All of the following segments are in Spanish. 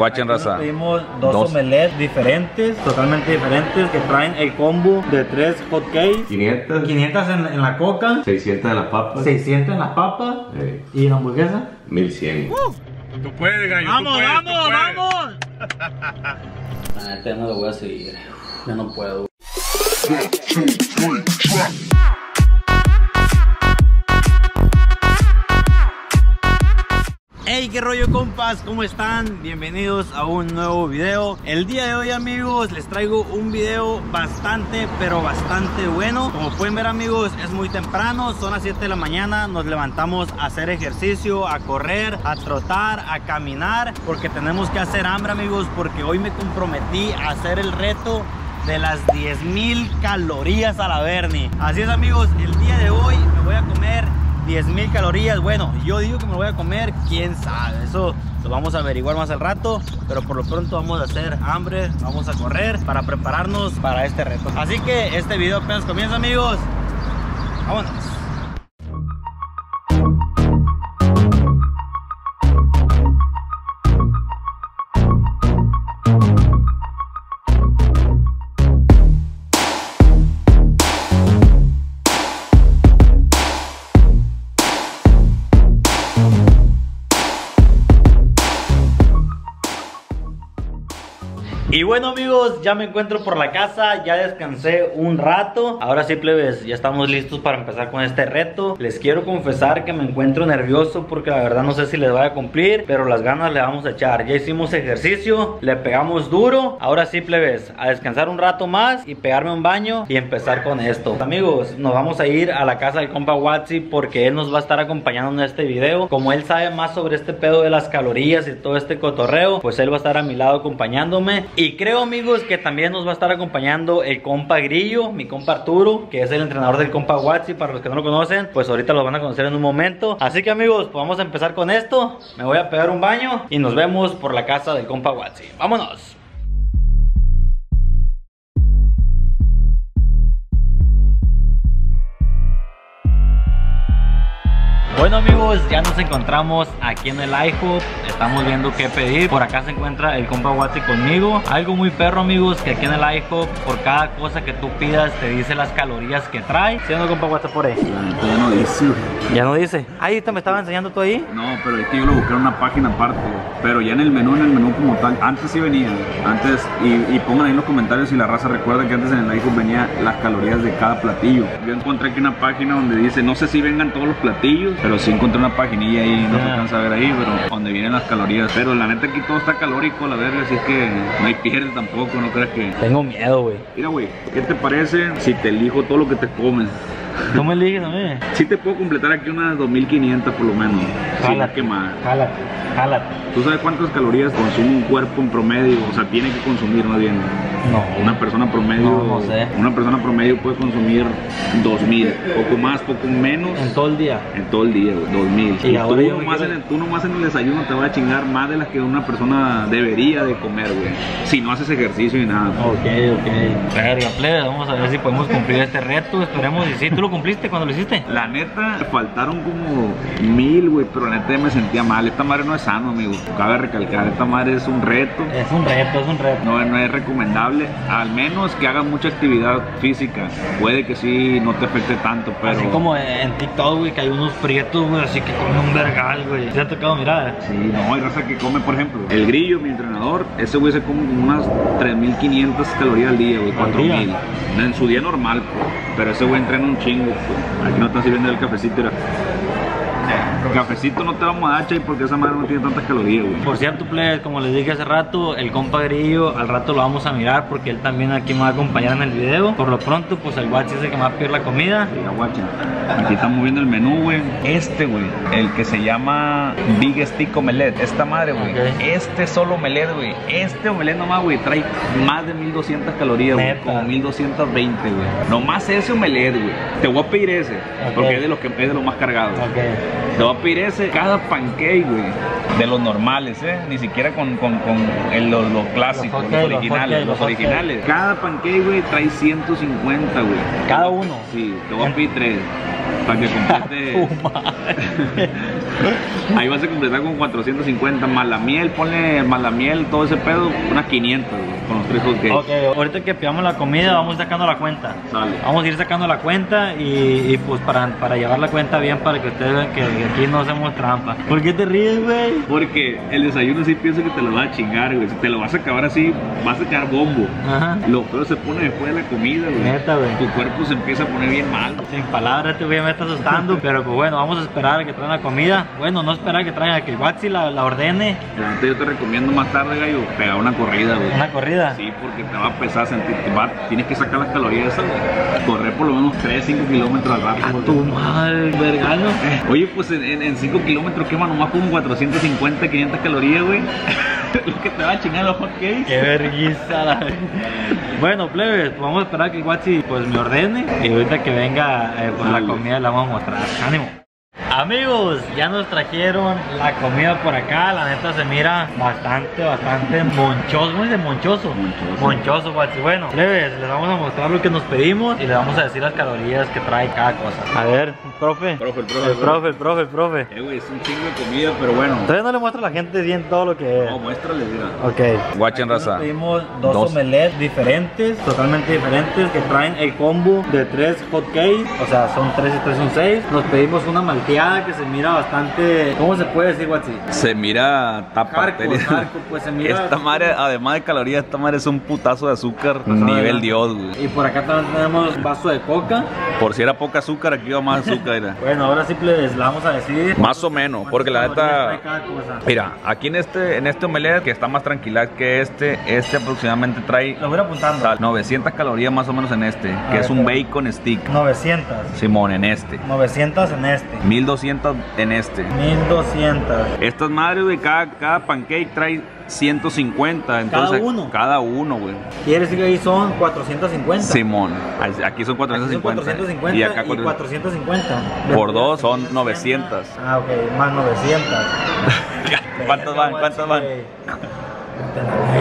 Guachen, raza. Pedimos dos, Dos. omelets diferentes, totalmente diferentes, que traen el combo de tres hot cakes. 500, 500 en, en la coca, 600 de las papas, 600 en las papas y en la hamburguesa. 1100. Tú puedes, gallo. tú ¡Vamos, puedes, vamos, puedes. vamos! La neta ya no lo voy a seguir. Ya no puedo. Hey, qué rollo compas, ¿cómo están? Bienvenidos a un nuevo video. El día de hoy amigos les traigo un video bastante pero bastante bueno. Como pueden ver amigos es muy temprano, son las 7 de la mañana, nos levantamos a hacer ejercicio, a correr, a trotar, a caminar, porque tenemos que hacer hambre amigos, porque hoy me comprometí a hacer el reto de las 10.000 calorías a la Bernie. Así es amigos, el día de hoy me voy a 10.000 calorías, bueno, yo digo que me lo voy a comer, quién sabe, eso lo vamos a averiguar más al rato, pero por lo pronto vamos a hacer hambre, vamos a correr para prepararnos para este reto. Así que este video apenas comienza amigos, vámonos. Bueno amigos, ya me encuentro por la casa, ya descansé un rato. Ahora sí plebes, ya estamos listos para empezar con este reto. Les quiero confesar que me encuentro nervioso porque la verdad no sé si les voy a cumplir Pero las ganas le vamos a echar. Ya hicimos ejercicio, le pegamos duro. Ahora sí plebes, a descansar un rato más y pegarme un baño y empezar con esto. Amigos, nos vamos a ir a la casa del compa Watsi porque él nos va a estar acompañando en este video. Como él sabe más sobre este pedo de las calorías y todo este cotorreo Pues él va a estar a mi lado acompañándome. Y creo amigos que también nos va a estar acompañando el compa Grillo, mi compa Arturo, que es el entrenador del compa Watsi, para los que no lo conocen, pues ahorita lo van a conocer en un momento. Así que amigos, pues vamos a empezar con esto. Me voy a pegar un baño y nos vemos por la casa del compa Watsi. ¡Vámonos! Bueno amigos, ya nos encontramos aquí en el iHop Estamos viendo qué pedir Por acá se encuentra el compa Watsi conmigo Algo muy perro amigos, que aquí en el iHop Por cada cosa que tú pidas te dice las calorías que trae ¿Sí o no compa Watsi por ahí? La ya no dice. Ya no dice Ahí te me estaba enseñando tú ahí No, pero es que yo lo busqué en una página aparte. Pero ya en el menú, en el menú como tal. Antes sí venía. Antes, y, y pongan ahí en los comentarios si la raza recuerda que antes en el iHop venía las calorías de cada platillo. Yo encontré aquí una página donde dice, no sé si vengan todos los platillos, pero sí encontré una paginilla ahí, no se Ah. alcanza a ver ahí, pero donde vienen las calorías. Pero la neta aquí todo está calórico, la verga, así es que no hay pierde tampoco, no creas que... Tengo miedo güey Mira, güey, ¿qué te parece si te elijo todo lo que te comes? ¿Tú me eliges a mí? Sí te puedo completar aquí unas 2500 por lo menos. Jálate, quemar. jálate, jálate ¿Tú sabes cuántas calorías consume un cuerpo en promedio? O sea, tiene que consumir más bien. No Una persona promedio. No, no sé. Una persona promedio puede consumir 2000. Poco más, poco menos. En todo el día En todo el día, güey, 2000. Y Y, ahora tú, nomás quiero- en el, tú nomás en el desayuno te vas a chingar más de las que una persona debería de comer, güey. Si no haces ejercicio y nada. Ok, ok. Verga, plebe, vamos a ver si podemos cumplir este reto. Esperemos y sí, ¿tú lo cumpliste cuando lo hiciste? La neta, faltaron como mil, güey, pero la neta me sentía mal. Esta madre no es sano, amigo. Cabe recalcar, esta madre es un reto. Es un reto, es un reto. No, no es recomendable, al menos que hagas mucha actividad física. Puede que sí no te afecte tanto, pero. Así como en TikTok, güey, que hay unos prietos, güey, así que comen un vergal, güey. ¿Te ha tocado mirar? Sí, no, hay raza que come, por ejemplo, el grillo, mi entrenador, ese güey se come como unas 3.500 calorías al día, güey, ¿Al día? 4.000. En su día normal, pues. Pero ese güey entrena un chingo, pues. Aquí no están sirviendo el cafecito, era. Cafecito no te vamos a dar, chay, porque esa madre no tiene tantas calorías, güey. Por cierto, plebes, como les dije hace rato, el compa Grillo, al rato lo vamos a mirar porque él también aquí me va a acompañar en el video. Por lo pronto, pues el guachi es el que me va a pedir la comida. Mira, guacha. Aquí estamos viendo el menú, güey. Este, güey. El que se llama Big Stick Omelette. Esta madre, güey. Este solo omelette, güey. Este omelette nomás, güey, trae más de 1200 calorías, güey. Como 1220, güey. Nomás ese omelette, güey. Te voy a pedir ese. Porque es de los que es de los más cargados. Ok. Te voy a pedir ese. Cada pancake, güey. De los normales, ¿eh? Ni siquiera con, con, con el- los, los clásicos, Los cake, originales. Los, cake, originales. Cada pancake, güey, trae 150, güey. Cada uno. Sí, te voy a pedir tres. Para que complete. Ahí vas a completar con 450 más la miel, ponle más la miel, todo ese pedo, unas 500 güey, con los tres hot. Ok, ahorita que pidamos la comida vamos sacando la cuenta. Sale. Vamos a ir sacando la cuenta y, y, pues para, para llevar la cuenta bien para que ustedes vean que, que aquí no hacemos trampa. ¿Por qué te ríes, güey? Porque el desayuno sí pienso que te lo vas a chingar, güey. Si te lo vas a acabar así, vas a quedar bombo. Ajá. Lo peor se pone después de la comida, güey. Neta, güey. Tu cuerpo se empieza a poner bien mal. Sin palabras, este güey me está asustando, pero pues bueno, vamos a esperar a que traigan la comida. Bueno, no esperar que traigan a que el Waxi la, la ordene. Neta, yo te recomiendo más tarde, gallo, pegar una corrida, güey. Una corrida. Sí, porque te va a pesar sentir, va- tienes que sacar las calorías esas, güey. Correr por lo menos 3, 5 kilómetros al rato. A tu madre, vergano. Oye, pues en 5 kilómetros quema nomás como 450, 500 calorías, güey. Lo que te va a chingar los hot cakes. Qué vergüenza la Bueno, plebes, pues vamos a esperar que el Guachi pues me ordene y ahorita que venga eh, pues la comida la vamos a mostrar. Ánimo. Amigos, ya nos trajeron la comida por acá, la neta se mira bastante, bastante monchoso, ¿cómo dice? Monchoso. Monchoso. Monchoso, Guachi. Bueno, plebes, les vamos a mostrar lo que nos pedimos y les vamos a decir las calorías que trae cada cosa. A ver, profe. Profe, el profe, El profe, el profe, el profe. Eh, güey, es un chingo de comida, pero bueno. Todavía no le muestra a la gente bien todo lo que es. No, muéstrale, mira. Ok. Guachen, nos raza. Pedimos dos, Dos. omelets diferentes, totalmente diferentes, que traen el combo de tres hot cakes, o sea, son tres y tres son seis. Nos pedimos una malteada que se mira bastante, ¿cómo se puede decir, Guachi? Se mira tapa. Hardcore, hardcore, pues se mira... Esta madre, además de calorías, esta madre es un putazo de azúcar. Pasado nivel. Dios, güey. Y por acá también tenemos un vaso de coca. Por si era poca azúcar, aquí va más azúcar, mira. Bueno, ahora sí les la vamos a decir. Más o menos, porque la neta-. Mira, aquí en este, en este omelette, que está más tranquila que este, este aproximadamente trae Lo voy apuntando. sal- 900 calorías más o menos en este, que ver, es un bacon stick. 900. Simón, en este. 900 en este. 1200 en este. 1200. Estas madres, güey, cada, cada pancake trae 150. Entonces, uno? Cada uno, güey. Quiere decir que ahí son 450. Simón. Aquí son Aquí son 450. 450 y acá y 450. Por dos son 900. Ah, ok, más 900. ¿Cuántos van? ¿Cuántos van?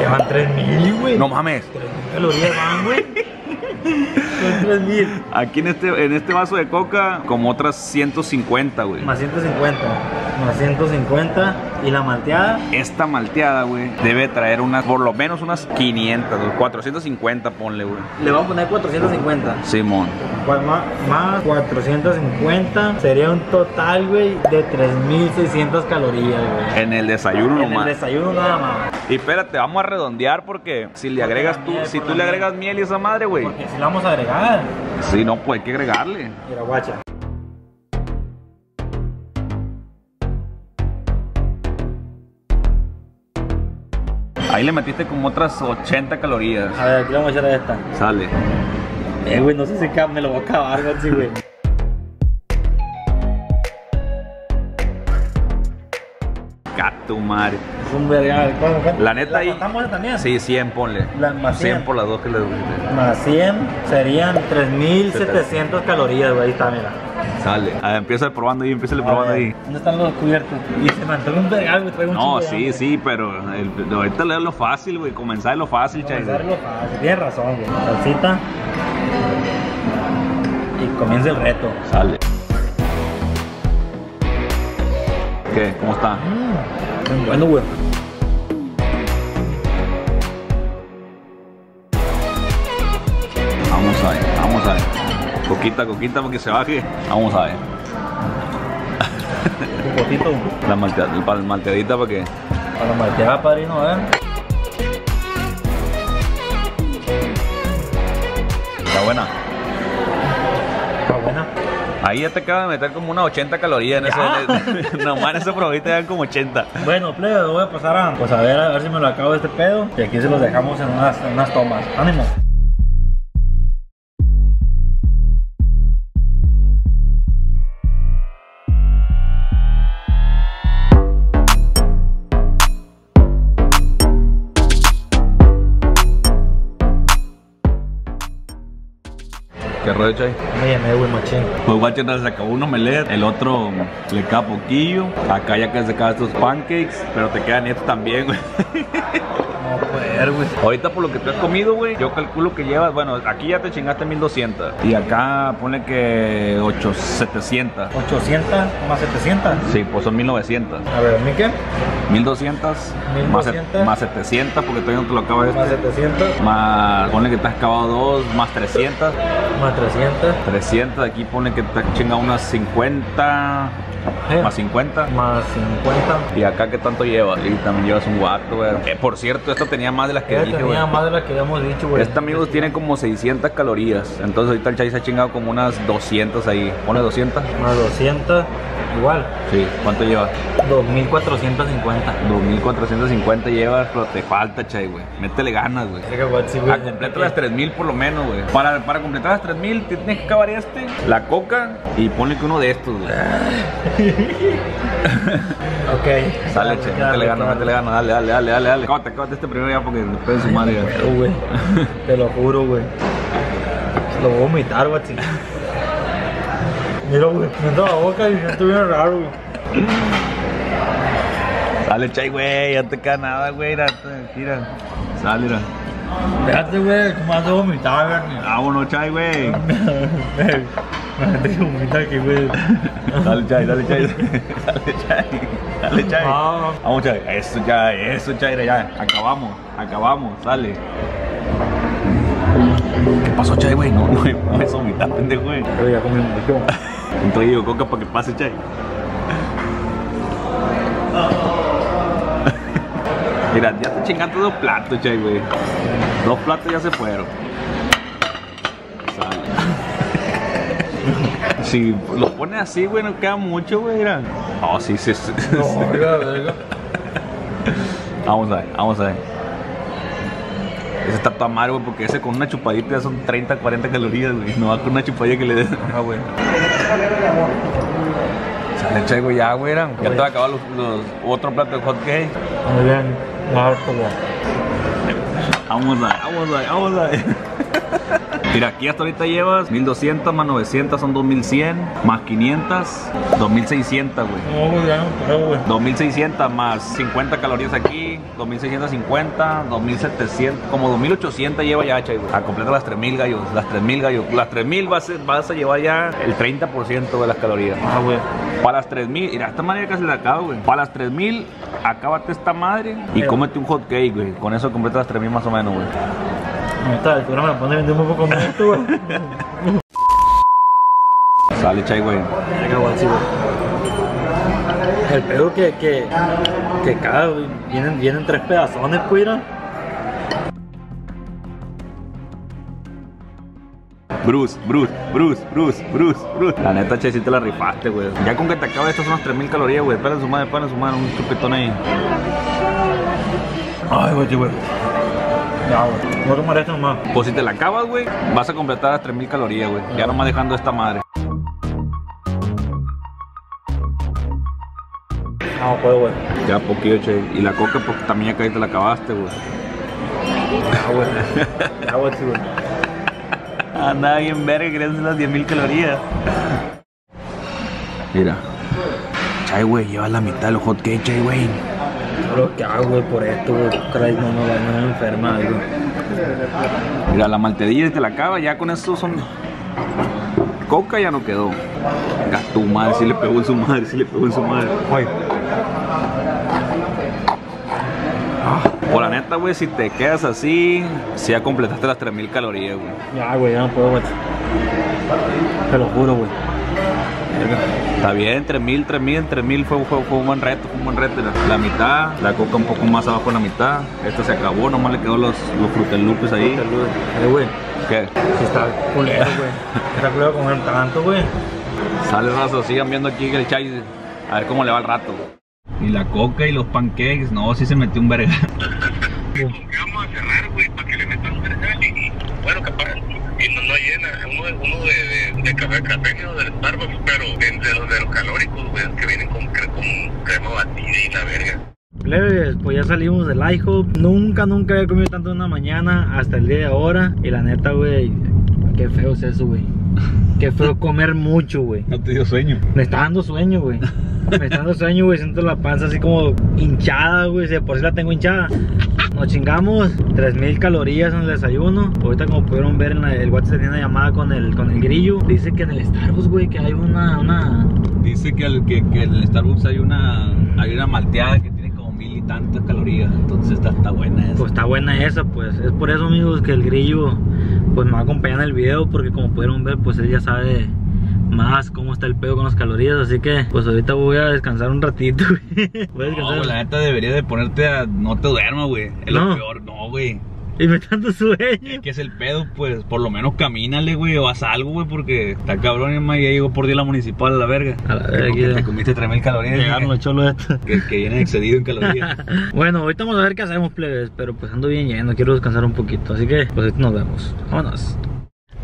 Ya van 3000, güey. No mames. 3000 calorías van, güey. Son 3000. Aquí en este, en este vaso de coca, como otras 150, güey. Más 150. Más 150. Y la malteada. Esta malteada, güey, debe traer unas, por lo menos unas 500, güey, 450, ponle, güey. Le vamos a poner 450. Simón. Más, más 450 sería un total, güey, de 3600 calorías, güey. En el desayuno En el nomás. desayuno nada más. Y espérate, vamos a redondear porque si le agregas tú, miel, si tú le agregas miel y esa madre, güey. Si la vamos a agregar. Sí, no, pues hay que agregarle. Mira, guacha. Ahí le metiste como otras 80 calorías. A ver, aquí vamos a echar a esta. Sale. Eh, güey, no sé si me lo voy a acabar, güey, Gato madre. Es un vergal. ¿Cuánto, cuánto? La neta ahí- contamos también? Sí, 100 ponle. La- más 100 100. por las dos que le pusiste. Más 100 serían 3700 calorías, güey. Ahí está, mira. Sale. A ver, empieza probando ahí, empieza probando ahí. ¿Dónde están los cubiertos? Y se me antoja un vergal, güey. traigo un No, sí, hambre. sí, pero el- ahorita leer lo fácil, güey. Comenzar lo fácil, chay. Comenzar lo fácil. Tienes razón, güey. Salsita. Y comienza el reto. Sale. ¿Qué? ¿Cómo está? Mmm, bueno, güey. Vamos a ver, vamos a ver. Coquita, coquita para que se baje. Vamos a ver. Un poquito La maltea- la malteadita para que. para maltear, padrino, a ver. Está buena. Está buena. Ahí ya te acaba de meter como unas 80 calorías en eso. Nomás en probita dan como 80. Bueno, plebe, voy a pasar a, pues a ver, a ver si me lo acabo este pedo. Y aquí se los dejamos en unas, en unas tomas. ¡Ánimo! ¿Qué rollo, Chay? Me llené, güey, machín. Pues guachen, se acabó un omelette, el otro le queda poquillo. Acá ya que se acaban estos pancakes, pero te quedan estos también, güey. No poder, güey. Ahorita por lo que tú has comido, güey, yo calculo que llevas, bueno, aquí ya te chingaste 1200. Y acá pone que 8, 700. 800 más 700. Sí, pues son 1900. A ver, ¿mi qué? 1200, Más, set- 1200. más 700 porque todavía no te lo acabas este. Más 700. Más, ponle que te has acabado dos, más 300. Más 300. 300, aquí pone que te has chingado unas 50. Eh. Más 50. Más 50. Y acá, ¿qué tanto llevas? Y también llevas un guato, güey. Eh, por cierto, esta tenía más de las que Ella dije, tenía güey. más de la que habíamos dicho, güey. Este, amigos, tiene como 600 calorías. Entonces, ahorita el chai se ha chingado como unas 200 ahí. ¿Pone 200? Más 200. Igual. Sí. ¿Cuánto llevas? 2450. 2450 llevas, pero te falta, chai, güey. Métele ganas, güey. Sí. A completar las 3000 por lo menos, güey. Para, para completar las 3000 te tienes que acabar este, la coca y ponle que uno de estos, güey. Ok. Sale, che, métele ganas, métele ganas, dale, dale, dale, dale, dale. Acábate, acábate este primero ya porque después de su madre. güey. Te lo juro, güey. Lo voy a vomitar, güey. Mira, güey. Me entra la boca y siento bien raro, güey. Sale, chay, güey, ya te queda nada, güey. Mira. Sale, mira. Espérate, güey. ¿Cómo vas a vomitar, güey? Vámonos, chay, güey. Me que vomita aquí, güey. Dale, chay, dale, chay. Dale, chay. Dale, chay. Ah. Vamos, chay. Eso, ya, eso, chay, ya. Acabamos, acabamos, sale. ¿Qué pasó, chay, güey? No, no, no me vomitar, pendejo, güey. Pero ya comí mucho. Entonces digo, coca para que pase, chay. Mira, ya te chingaste dos platos, chay, güey. Dos platos ya se fueron. Sale. Si lo pones así, güey, no queda mucho, güey. Mira. Oh, sí, sí, sí. No, verga, verga. Vamos a ver, vamos a ver. Ese está todo amargo, güey, porque ese con una chupadita ya son 30, 40 calorías, güey. No va con una chupadilla que le des. Ah, güey. Sale, güey, ya, güey. era. Ya te va a acabar los, los otro plato de hot cake. Muy bien. Harto, güey. Vamos a vamos a vamos a. Mira, aquí hasta ahorita llevas 1200 más 900 son 2100, más 500, 2600, güey. No, güey, ya no güey. 2600 más 50 calorías aquí, 2650, 2700, como 2800 lleva ya, chay, güey. A completar las 3000 gallos, las 3000 gallos. Las 3000 vas, a- vas a llevar ya el 30% de las calorías. Ah, güey. Para las 3000, mira, esta madre ya casi la acaba, güey. Para las 3000, acábate esta madre y Pero- cómete un hot cake, güey. Con eso completas las 3000 más o menos, güey. Esta altura me la pone vendiendo un poco más esto, güey. Sale, chay, güey. El pedo que, que, que cada, vienen, vienen tres pedazones, mira. Bruce, Bruce, Bruce, Bruce, Bruce, Bruce. La neta, che, sí te la rifaste, güey. Ya con que te acabas estas son unas 3000 calorías, güey. Espera su madre, espera su madre, un chupetón ahí. Ay, güey, güey. Ya, güey. A tomar esto nomás. Pues si te la acabas, güey, vas a completar las 3000 calorías, güey. Ya nomás dejando esta madre. No, puedo, güey. Ya poquillo, che. Y la coca, pues también que ahí te la acabaste, güey. Ya, güey. Ya, güey, sí, güey. Anda bien verga, querían las 10.000 calorías. Mira. Chay, güey, llevas la mitad de los hot cakes, chay, güey. Pero, ¿qué hago, güey, por esto, güey? Caray, no, no, no me enferma, güey. Mira, la maltedilla y te la acaba, ya con eso son. Coca ya no quedó. Venga, tu madre, sí le pegó en su madre, sí le pegó en su madre. Ay. Por la neta, güey, si te quedas así, si ya completaste las 3000 calorías, güey. Ya, güey, ya no puedo, güey. Te lo juro, güey. Está bien, 3000, 3000, 3000 fue, fue, fue un buen reto, fue un buen reto. La, mitad, la coca un poco más abajo de la mitad. Esta se acabó, nomás le quedó los, los frutelupes ahí. Eh, güey. ¿Qué? Si está culero, güey. Está culero comer tanto, güey. Sale raza, sigan viendo aquí el chai. A ver cómo le va el rato. Y la coca y los pancakes, no, sí se metió un verga. Vamos a cerrar, güey, para que le metan verga y, bueno, capaz, y no, no llena, uno, de, de, de café cafeño del Starbucks, pero de, de los de los calóricos, güey, que vienen con, con crema batida y la verga. Plebes, pues ya salimos del IHOP. Nunca, nunca había comido tanto en una mañana hasta el día de ahora. Y la neta, güey, qué feo es eso, güey. Qué feo comer mucho, güey. No te dio sueño. Me está dando sueño, güey. Me está dando sueño, güey. Siento la panza así como hinchada, güey. Si por si la tengo hinchada. Nos chingamos 3000 calorías en el desayuno. Ahorita, como pudieron ver, en la- el WhatsApp tenía una llamada con el, con el grillo. Dice que en el Starbucks, güey, que hay una, una. Dice que, el, que, que en el Starbucks hay una, hay una malteada que mil y tantas calorías. Entonces está, está buena esa. Pues está buena esa, pues. Es por eso, amigos, que el grillo, pues me va a acompañar en el video. Porque como pudieron ver, pues él ya sabe más cómo está el pedo con las calorías. Así que, pues ahorita voy a descansar un ratito. Voy a descansar. la neta debería de ponerte a... No te duermas, güey. Es No. lo peor. No, güey. Y me está dando sueño. ¿Qué es el pedo? Pues por lo menos camínale, güey, o haz algo, güey, porque está cabrón, y ya llegó por día la municipal a la verga. A la verga, aquí- te comiste 3000 calorías. Llegaron los cholos estos. Que, que viene excedido en calorías. Bueno, ahorita vamos a ver qué hacemos, plebes. Pero pues ando bien lleno, quiero descansar un poquito. Así que, pues nos vemos. Vámonos.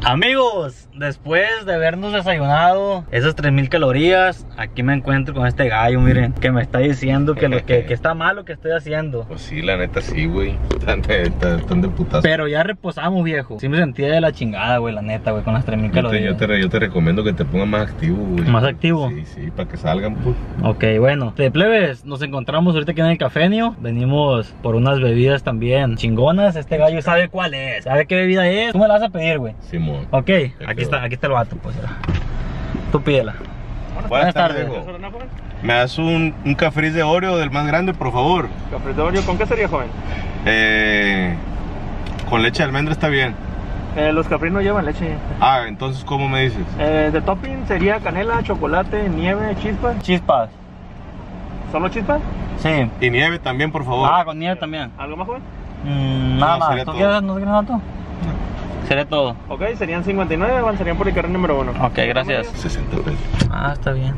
Amigos, después de habernos desayunado esas 3000 calorías, aquí me encuentro con este gallo, miren, que me está diciendo que, lo, que, que está mal lo que estoy haciendo. Pues sí, la neta sí, güey. Están de, están- están de putazo. Pero ya reposamos, viejo. Sí me sentía de la chingada, güey, la neta, güey, con las 3000 Yo te, calorías. yo, te, yo te recomiendo que te pongas más activo, güey. ¿Más activo? Sí, sí, para que salgan, pues. Ok, bueno, de plebes, nos encontramos ahorita aquí en el cafenio. Venimos por unas bebidas también chingonas. Este gallo sabe cuál es, sabe qué bebida es. Tú me la vas a pedir, güey. Simón. Ok, aquí está, aquí está el vato, pues. Tú pídela. Buenas tardes. viejo. ¿Me das un, un café de Oreo del más grande, por favor? Cafritorio, ¿con qué sería, joven? Eh, con leche de almendra está bien. Eh, los cafés no llevan leche. Ah, entonces, ¿cómo me dices? Eh, de topping sería canela, chocolate, nieve, chispas. Chispas. ¿Solo chispas? Sí. Y nieve también, por favor. Ah, con nieve también. ¿Algo más, joven? Mm, nada No, más. ¿Tú quieres, no quieres nada tú? Sería todo. Ok, serían 59, avanzarían por el carril número 1. Ok, gracias. 60 pesos. Ah, está bien.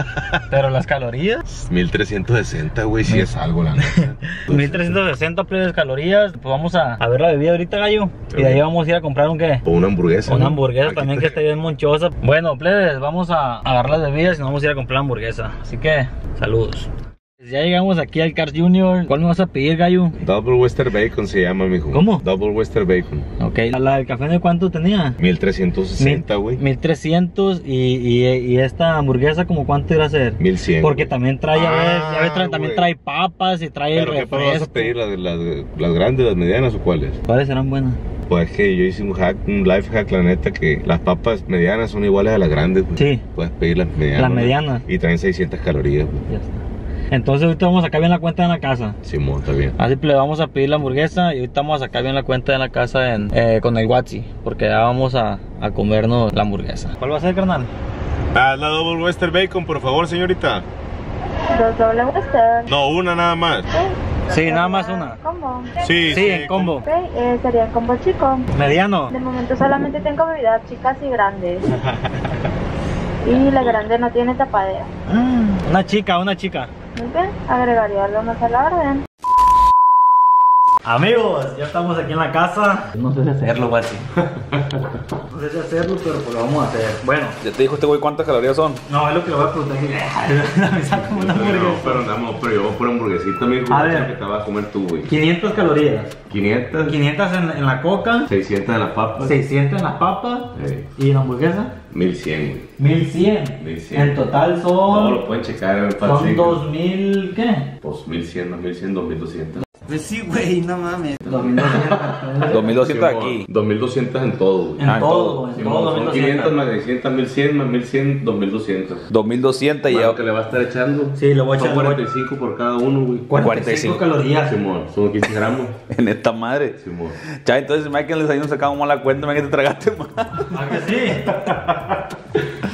Pero las calorías. 1360, güey, sí es algo, la neta. 1360 plebes calorías. Pues vamos a, a ver la bebida ahorita, gallo. Y de ahí vamos a ir a comprar un qué. O una hamburguesa. Una ¿no? hamburguesa Aquí también te- que esté bien monchosa. Bueno, plebes, vamos a agarrar las bebidas y nos vamos a ir a comprar hamburguesa. Así que, saludos. Ya llegamos aquí al Cars Junior. ¿Cuál me vas a pedir, gallo? Double Western Bacon se llama, mijo. ¿Cómo? Double Western Bacon. Ok, la, del café de cuánto tenía? 1360, güey. 1300 y, y, y esta hamburguesa como cuánto iba a ser? 1100. Porque también trae, ya ves, ya ves, Ah, también trae papas y trae ¿Pero qué pero vas refresco. a pedir? ¿Las, las, las grandes, las medianas o cuáles? ¿Cuáles serán buenas? Pues es que yo hice un hack, un life hack, la neta, que las papas medianas son iguales a las grandes. güey. Sí. Puedes pedir las medianas. Las medianas. Y traen 600 calorías. güey. Ya está. Entonces ahorita vamos a sacar bien la cuenta en la casa. Simón, está bien. Así que le vamos a pedir la hamburguesa y ahorita vamos a sacar bien la cuenta en la casa en, eh, con el Watsi. Porque ya vamos a, a comernos la hamburguesa. ¿Cuál va a ser, carnal? Ah, la Double Western Bacon, por favor, señorita. Dos doble western. No, una nada más. Sí, nada más una. Combo. Sí, Sí, en combo. Ok, eh, sería el combo chico. Mediano. De momento solamente tengo bebidas chicas y grandes. y la grande no tiene tapadera. Una chica, una chica. Muy bien, agregaría más a la orden. Amigos, ya estamos aquí en la casa. No sé si hacerlo, Watsi. no sé si hacerlo, pero pues lo vamos a hacer. Bueno, ¿Ya te dijo este güey cuántas calorías son? no, es lo que le voy a preguntar. Me saco una hamburguesa. pero no, pero yo voy por hamburguesita, amigo. A ver. que te vas a comer tú, güey. 500 calorías. 500, 500 en, en la coca, 600 de las papas. 600 en las papas Eh, y en la hamburguesa 1100, güey. 1100. 1100. En total No, son, lo pueden checar en el son Pacific. 2000, ¿qué? Pues 1100, 2100, 2200. Pues sí, güey, no mames. 2200. 2200 aquí. 2200 en todo, güey. En Ah, en todo, todo. en Simón, todo, son 2200. 500 más 600, 1100 más 1100, 2200. 2200 y ya. lo que le va a estar echando. Sí, le voy a Son echar- a- 45 por cada uno, güey. 45 calorías. Simón, son 15 gramos. En esta madre. Simón. Ya, entonces, me que el desayuno sacamos mal la cuenta, me que te tragaste más. ¿Ah, que sí?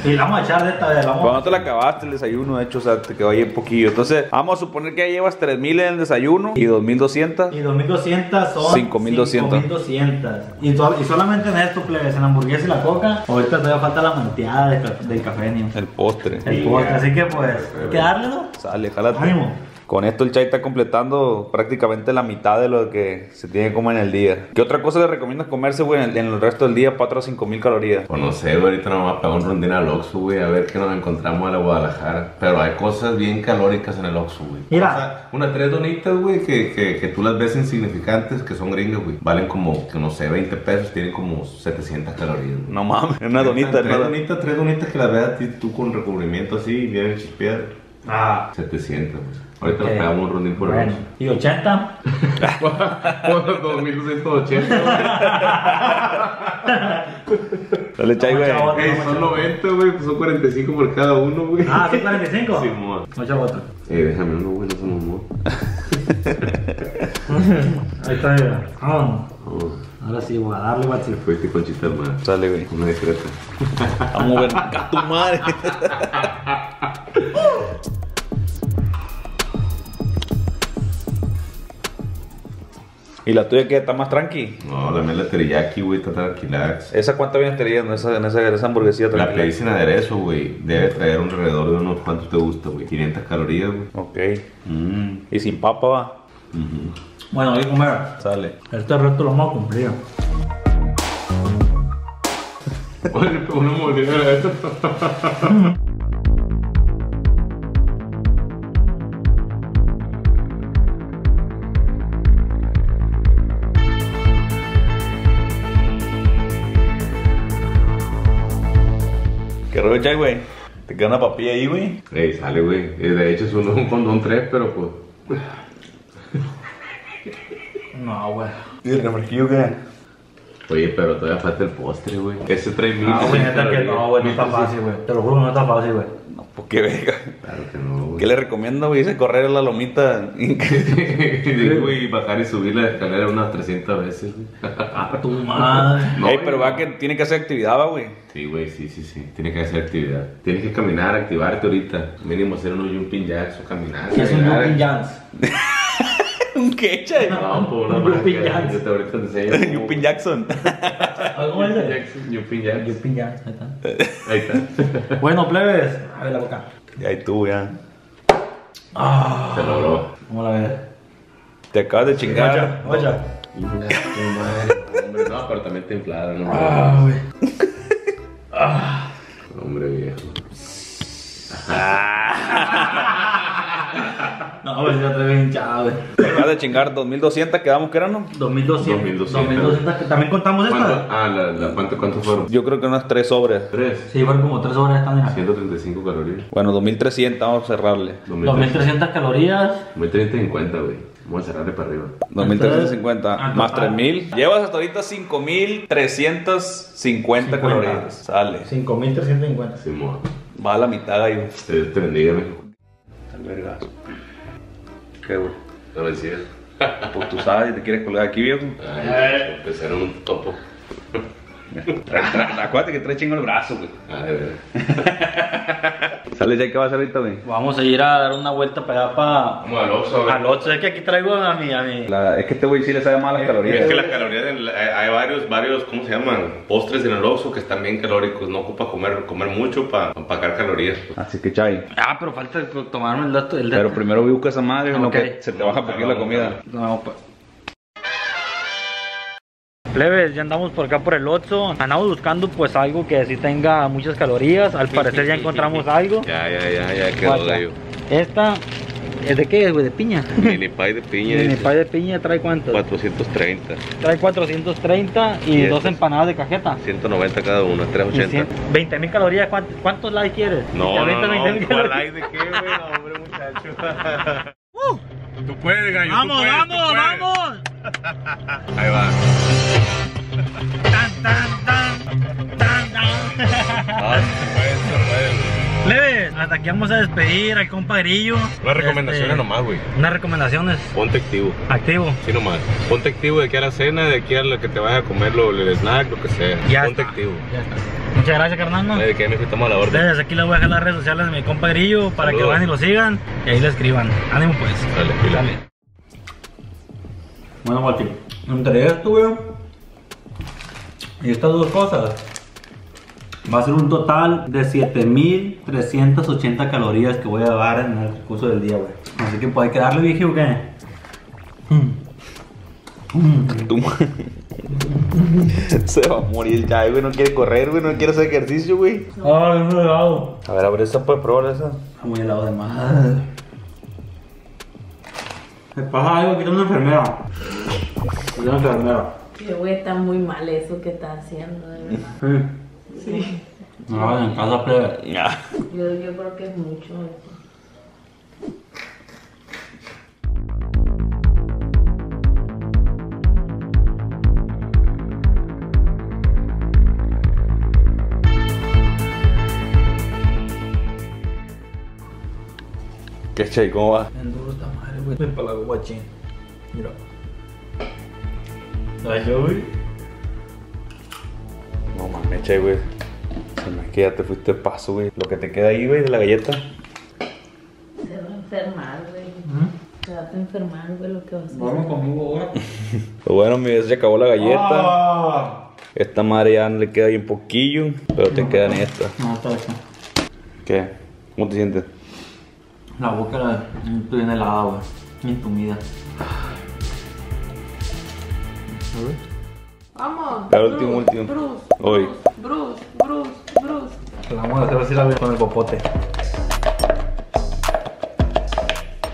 Y la vamos a echar de esta vez. vamos no te la acabaste el desayuno, de hecho, o sea, te quedó ahí un poquillo. Entonces, vamos a suponer que ya llevas 3000 en el desayuno y 2200. Y 2200 son 5200. 5200. Y, y solamente en esto, plebes, en la hamburguesa y la coca. Ahorita todavía falta la manteada del, ca- del café, niño. El postre. El postre. Así que pues, ¿qué darle, no? Sale, jálate. Ánimo. Con esto el chai está completando prácticamente la mitad de lo que se tiene que comer en el día. ¿Qué otra cosa le recomiendas comerse, güey, en, el- en el resto del día? 4 o 5 mil calorías. Pues no sé, güey, ahorita nos vamos a pegar un rondín al Oxxo, güey, a ver qué nos encontramos a la Guadalajara. Pero hay cosas bien calóricas en el Oxxo, güey. Mira. O sea, unas tres donitas, güey, que, que, que tú las ves insignificantes, que son gringas, güey. Valen como, que no sé, 20 pesos, tienen como 700 calorías. güey. No mames, una donita, Tres una donitas, tres donitas que las veas tú con recubrimiento así, bien chispeadas. Ah, 700, güey. Ahorita Ok. nos pegamos un rondín por el bueno. ¿Y 80? 2280, Dale chai, güey. Chao. Ey, son 90, güey, pues son 45 por cada uno, güey. Ah, ¿son 45? Sí, mo. Mucha bota. Eh, déjame uno, güey, no se mamó. Ahí está. Vámonos. Oh, Ahora sí, voy a darle guachi. fuiste con chistas más. Sale, güey. Una discreta. Vamos a ver a tu madre. ¿Y la tuya que está más tranqui? No, la mela teriyaki, güey, está tranquilax. ¿Esa cuánto viene teniendo? Esa, en esa, esa hamburguesía La pedí sin aderezo, güey. Debe traer un alrededor de unos cuantos te gusta, güey. 500 calorías, güey. Ok. Mmm. ¿Y sin papa va? Bueno, voy a comer. Sale. Este reto lo vamos a cumplir. Oye, pero una mordida de esto. ¿Qué rollo chai, güey? ¿Te queda una papilla ahí, güey? Ey, sale, güey. Eh, De hecho, es uno un condón 3, pero pues. No, güey. ¿Y el refresquillo qué? Oye, pero todavía falta el postre, güey. Ese trae mil. No, güey, neta que no, güey, no está fácil, güey. Te lo juro que no está fácil, güey. No, pues qué verga. Claro que no, güey. ¿Qué le recomiendo, güey? Dice correr la lomita. Digo, güey, bajar y subir la escalera unas 300 veces, güey. Ah, tu madre. No, Ey, pero va que tiene que hacer actividad, va, güey. Sí, güey, sí, sí, sí. Tienes que hacer actividad. Tienes que caminar, activarte ahorita. Mínimo hacer unos jumping jacks o caminar. ¿Qué es un jumping jams? ¿Qué, chay? No, por una Un jumping marca. jacks. Yo te ahorita te enseño. Jumping Jackson. ¿Cómo es? Jackson, Jumping jacks. Jumping jams, ahí está. Ahí está. Bueno, plebes. A ver la boca. Y ahí tú, ya. Se logró. ¿Cómo la ves? Te acabas de chingar. Madre. Hombre, no, pero también está inflada, ¿no? Ah, güey. Hombre viejo. No, güey, ya te ves hinchado, güey. Acabas de chingar 2200, quedamos que eran, ¿no? 2200. 2200. 2200. que ¿También contamos ¿Cuánto? esta? Ah, la, la, ¿cuánto, ¿cuántos fueron? Yo creo que unas 3 sobres. Tres. Sí, fueron como 3 horas esta, mira. 135 calorías. Bueno, 2300, vamos a cerrarle. 2300 calorías. 2350, güey. Vamos a cerrarle para arriba. 2350 Ah, más total. 3000. Llevas hasta ahorita 5350 50. calorías. Sale. 5350. Sí, moa. Va a la mitad ahí. Te bendiga. Tal verga. ¿Qué, güey? No me decías. Pues tú sabes, te quieres colgar aquí, viejo. Ay, empezaron un topo. Trae- trae- Acuérdate que trae chingo el brazo, güey. Ah, de verdad. Sale ya, ¿qué va a ahorita, güey? Vamos a ir a dar una vuelta pegada para. Vamos al Oxxo, güey. Al otro. Es que aquí traigo a mi. A mi... La- es que este güey sí le sabe mal las calorías. Es que las calorías, del- hay hay varios, varios, ¿cómo se llaman? Postres en el Oxxo que están bien calóricos. No ocupa comer, comer mucho para empacar calorías. pues. Así que, chay. Ah, pero falta tomarme el dato. El dato. Pero primero busca esa madre, en lo Ok. que se te baja porque la comida. No, pues. Plebes, ya andamos por acá por el Otso. Andamos buscando pues algo que sí tenga muchas calorías. Al parecer ya encontramos algo. Ya, ya, ya, ya ¿Cuál? Esta es de qué, güey, de piña. Mini pie de piña. Mi dice, pay de piña trae cuánto? 430. Trae 430 y Y dos este- empanadas de cajeta. 190 cada una, Y 380. 100 20 mil calorías, ¿cuántos, cuántos likes quieres? No, ¿Te no, avientas 20,000 no, ¿cuál like de qué, güey? Hombre, muchacho. Tú puedes, gallo. ¡Vamos, tú puedes, vamos, tú puedes. vamos! Ahí va. Tan, tan, tan, tan, tan. Ah. Leves, hasta aquí vamos a despedir al compa Grillo. Unas recomendaciones Este, nomás, güey. Unas recomendaciones. Ponte activo. Activo. Sí, nomás. Ponte activo de aquí a la cena, de aquí a lo que te vayas a comer, lo, el snack, lo que sea. Ya Ponte está. activo. Ya está. Muchas gracias, carnal. ¿no? De que me estamos a la orden. Ustedes, aquí les voy a dejar las redes sociales de mi compa Grillo para que Saludos. vayan y lo sigan y ahí le escriban. Ánimo pues. Dale. Dale. Bueno, Mati, entre esto, güey, y estas dos cosas, Va a ser un total de 7380 calorías que voy a dar en el curso del día, güey. Así que pues hay que darle, dije, ¿o qué? Se va a morir ya, güey. No quiere correr, güey. No quiere hacer ejercicio, güey. Ay, muy helado. A ver, a ver, esa puede probar esa. Está muy helado de más. Me pasa algo, tengo una enfermera. Aquí una enfermera. Que güey, está muy mal eso que está haciendo, de verdad. Sí. No en casa, plebe. Ya. Yo, yo creo que es mucho eso. ¿Qué chay? ¿Cómo va? En güey. Me empalagó guachín. Mira. ¿Sabes yo, güey? No mames, chay, güey. Se me es que ya te fuiste de paso, güey. Lo que te queda ahí, güey, de la galleta. Se va a enfermar, güey. Se va a enfermar, güey, lo que va a hacer. Vamos conmigo ahora. Pues bueno, mi se acabó la galleta. Ah. Esta madre ya le queda bien poquillo, pero te quedan estas. No, está bien. ¿Qué? ¿Cómo te sientes? La boca la estoy bien helada, güey. Bien entumida. Vamos. El último, último. Bruce, Hoy. Bruce, Bruce, Bruce. La vamos a hacer así la veo con el popote.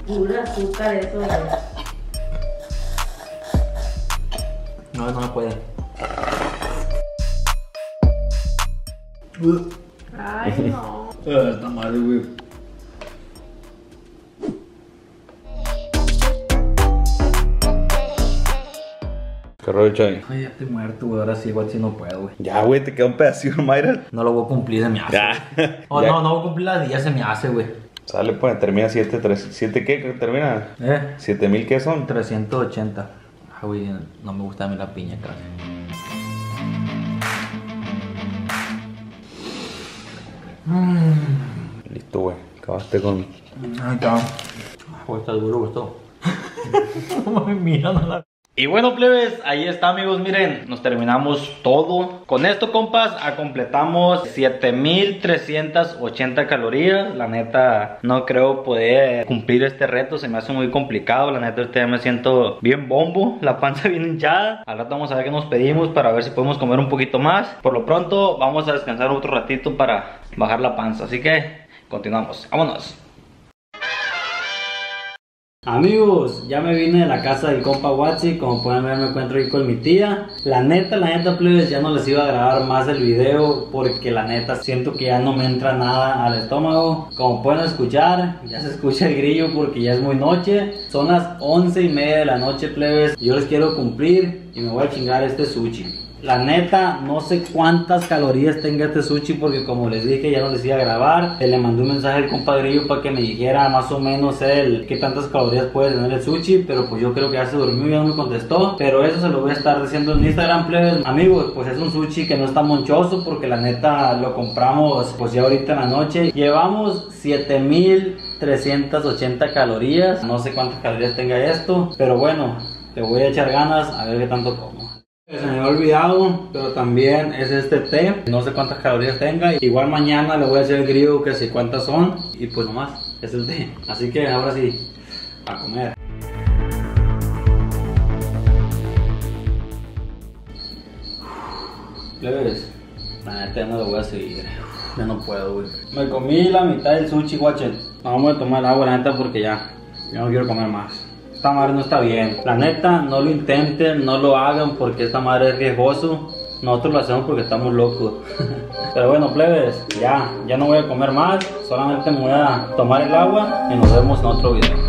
Pura azúcar eso, güey. No, no puede. Ay, no. Esta madre, güey. ¿Qué rollo, chay? Ay, ya estoy muerto, güey. Ahora sí, igual sí no puedo, güey. Ya, güey, te queda un pedacito, Mayra. No lo voy a cumplir, se me hace. Ya. güey. Oh, Ya. no, no voy a cumplir la día, se me hace, güey. Sale, pues, termina 7, 3. ¿7 qué? ¿Qué termina? Eh, ¿7 mil qué son? 380. Ah, güey, no me gusta a mí la piña, casi. Listo, güey. Acabaste con. Ahí está. Güey, está duro esto. No me miran a la... Y bueno, plebes, ahí está, amigos. Miren, nos terminamos todo. Con esto, compas, a completamos 7380 calorías. La neta, no creo poder cumplir este reto. Se me hace muy complicado. La neta, ahorita ya me siento bien bombo. La panza bien hinchada. Al rato vamos a ver qué nos pedimos para ver si podemos comer un poquito más. Por lo pronto, vamos a descansar otro ratito para bajar la panza. Así que, continuamos. Vámonos. Amigos, ya me vine de la casa del compa Watsi, como pueden ver me encuentro aquí con mi tía. La neta, la neta, plebes, ya no les iba a grabar más el video porque la neta siento que ya no me entra nada al estómago. Como pueden escuchar, ya se escucha el grillo porque ya es muy noche. Son las once y media de la noche, plebes. Yo les quiero cumplir y me voy a chingar este sushi. La neta, no sé cuántas calorías tenga este sushi porque como les dije ya no les iba a grabar. Eh, Le mandé un mensaje al compadrillo para que me dijera más o menos él qué tantas calorías puede tener el sushi. Pero pues yo creo que ya se durmió y ya no me contestó. Pero eso se lo voy a estar diciendo en Instagram, plebes. Amigos, pues es un sushi que no está monchoso porque la neta lo compramos pues ya ahorita en la noche. Llevamos 7380 calorías. No sé cuántas calorías tenga esto. Pero bueno, le voy a echar ganas a ver qué tanto como. Se me había olvidado, pero también es este té. No sé cuántas calorías tenga. Igual mañana le voy a hacer el grillo que sé cuántas son. Y pues nomás, es el té. Así que ahora sí, a comer. Plebes, la neta no lo voy a seguir. Ya no puedo, güey. Me comí la mitad del sushi, guachen. No vamos a tomar agua, la neta, porque ya. Ya no quiero comer más. Esta madre no está bien. La neta, no lo intenten, no lo hagan porque esta madre es riesgoso. Nosotros lo hacemos porque estamos locos. Pero bueno, plebes, ya, ya no voy a comer más. Solamente me voy a tomar el agua y nos vemos en otro video.